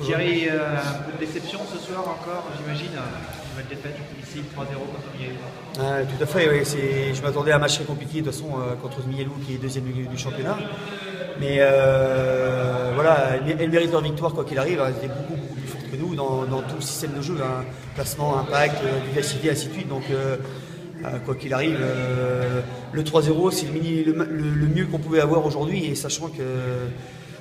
Thierry, euh, un peu de déception ce soir encore, j'imagine. Une nouvelle défaite ici, 3-0 contre Mielou. Ouais, tout à fait, oui. Je m'attendais à un match très compliqué de toute façon euh, contre Mielou qui est deuxième du, du championnat. Mais euh, voilà, elle, mérite leur victoire quoi qu'il arrive. Elle était beaucoup, beaucoup plus forte que nous dans, dans tout le système de jeu. hein. Placement, impact, euh, vivacité, ainsi de suite. Donc euh, euh, quoi qu'il arrive, euh, le 3-0 c'est le- le mieux qu'on pouvait avoir aujourd'hui. Et sachant que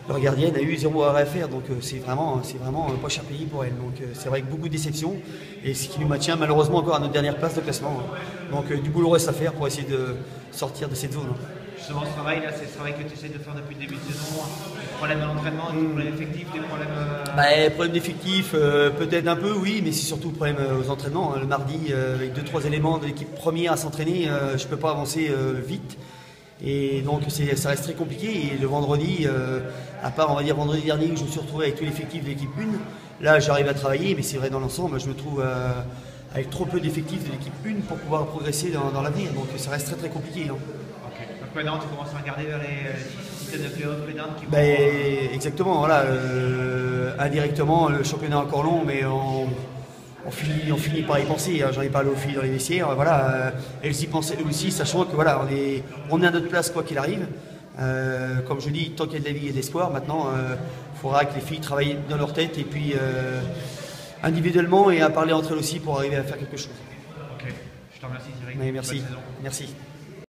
leur gardienne a eu zéro arrêt à faire, donc euh, c'est vraiment, c'est vraiment euh, pas cher payé pour elle. Donc euh, c'est vrai que beaucoup de déceptions et ce qui nous maintient malheureusement encore à notre dernière place de classement. hein. Donc euh, du boulot reste à faire pour essayer de sortir de cette zone. hein. Justement, ce travail, là, c'est ce travail que tu essaies de faire depuis le début de saison. Des problèmes de l'entraînement, des problèmes effectifs, des problèmes. euh, Bah, problème d'effectif, euh, peut-être un peu, oui, mais c'est surtout problème euh, aux entraînements. hein. Le mardi, euh, avec deux trois éléments de l'équipe première à s'entraîner, euh, je peux pas avancer euh, vite. Et donc ça reste très compliqué. Et le vendredi, euh, à part on va dire vendredi dernier où je me suis retrouvé avec tout l'effectif de l'équipe 1, là j'arrive à travailler, mais c'est vrai dans l'ensemble, je me trouve euh, avec trop peu d'effectifs de l'équipe 1 pour pouvoir progresser dans, dans l'avenir. Donc ça reste très très compliqué. hein. Donc maintenant, tu commences à regarder vers les euh, systèmes de play-off, qui vont. Ben, exactement, voilà. euh, indirectement, le championnat est encore long, mais on, on finit, on finit par y penser. hein. J'en ai parlé aux filles dans les vestiaires. Voilà, euh, elles y pensaient elles aussi, sachant que voilà, on est, on est à notre place quoi qu'il arrive. Euh, comme je dis, tant qu'il y a de la vie et de l'espoir, maintenant, il faudra que les filles travaillent dans leur tête et puis euh, individuellement et à parler entre elles aussi pour arriver à faire quelque chose. Ok. Je te remercie, Thierry. Merci.